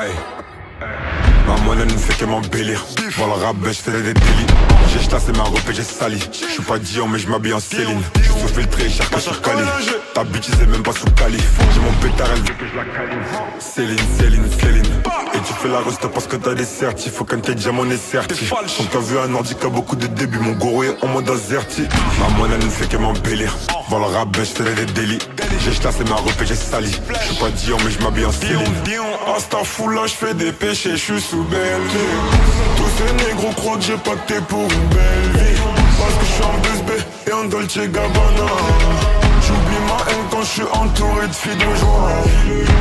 Hey. Ma monnaie ne fait que m'embellir. Voilà le rap, ben, je des délits. J'ai chassé ma robe et j'ai sali. Je suis pas Dion, mais je m'habille en Céline. Je suis sous filtré, cher qu'à sur Cali. Ta bitch, c'est même pas sous Cali. J'ai mon pétard, elle veut que je la câline. Céline, Céline, Céline. Et tu fais la reste parce que t'as des certifs. Faut qu'un tes diamant est certif. Quand t'as vu un ordi qui a beaucoup de débuts, mon goro est en mode azerti. Ma monnaie ne fait que m'embellir. Voilà le rap, ben, je des délits. J'ai chassé ma robe et j'ai sali. Je suis pas Dion, mais je m'habille en Céline. Insta full là, je fais des péchés, je suis sous belle Tous ces négros croient que j'ai pacté pour une belle vie. Parce que je suis en BSB et en Dolce Gabbana. J'oublie ma haine quand je suis entouré de filles de joie